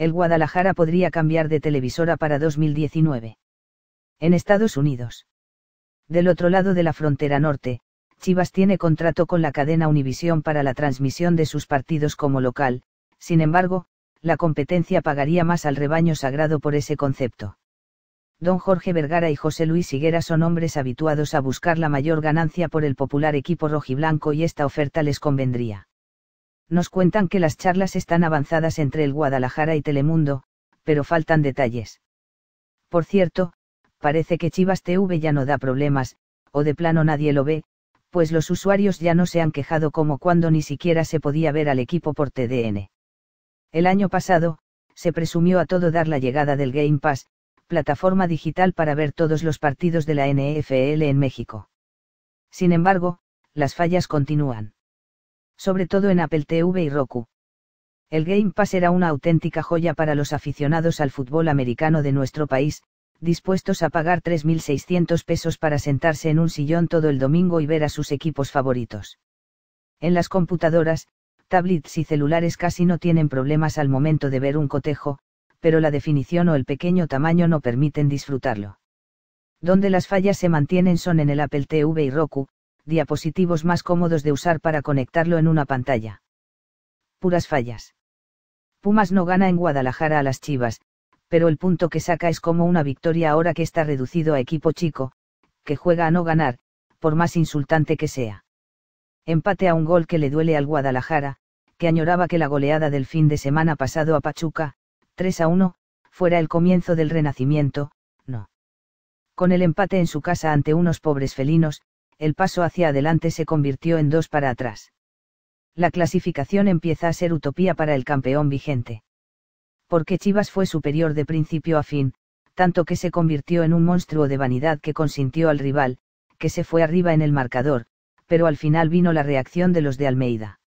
El Guadalajara podría cambiar de televisora para 2019. En Estados Unidos. Del otro lado de la frontera norte, Chivas tiene contrato con la cadena Univisión para la transmisión de sus partidos como local, sin embargo, la competencia pagaría más al rebaño sagrado por ese concepto. Don Jorge Vergara y José Luis Higuera son hombres habituados a buscar la mayor ganancia por el popular equipo rojiblanco y esta oferta les convendría. Nos cuentan que las charlas están avanzadas entre el Guadalajara y Telemundo, pero faltan detalles. Por cierto, parece que Chivas TV ya no da problemas, o de plano nadie lo ve, pues los usuarios ya no se han quejado como cuando ni siquiera se podía ver al equipo por TDN. El año pasado, se presumió a todo dar la llegada del Game Pass, plataforma digital para ver todos los partidos de la NFL en México. Sin embargo, las fallas continúan sobre todo en Apple TV y Roku. El Game Pass era una auténtica joya para los aficionados al fútbol americano de nuestro país, dispuestos a pagar 3.600 pesos para sentarse en un sillón todo el domingo y ver a sus equipos favoritos. En las computadoras, tablets y celulares casi no tienen problemas al momento de ver un cotejo, pero la definición o el pequeño tamaño no permiten disfrutarlo. Donde las fallas se mantienen son en el Apple TV y Roku, diapositivos más cómodos de usar para conectarlo en una pantalla. Puras fallas. Pumas no gana en Guadalajara a las Chivas, pero el punto que saca es como una victoria ahora que está reducido a equipo chico, que juega a no ganar, por más insultante que sea. Empate a un gol que le duele al Guadalajara, que añoraba que la goleada del fin de semana pasado a Pachuca, 3 a 1, fuera el comienzo del renacimiento, no. Con el empate en su casa ante unos pobres felinos, el paso hacia adelante se convirtió en dos para atrás. La clasificación empieza a ser utopía para el campeón vigente. Porque Chivas fue superior de principio a fin, tanto que se convirtió en un monstruo de vanidad que consintió al rival, que se fue arriba en el marcador, pero al final vino la reacción de los de Almeida.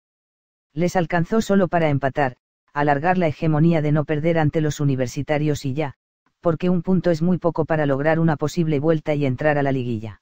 Les alcanzó solo para empatar, alargar la hegemonía de no perder ante los universitarios y ya, porque un punto es muy poco para lograr una posible vuelta y entrar a la liguilla.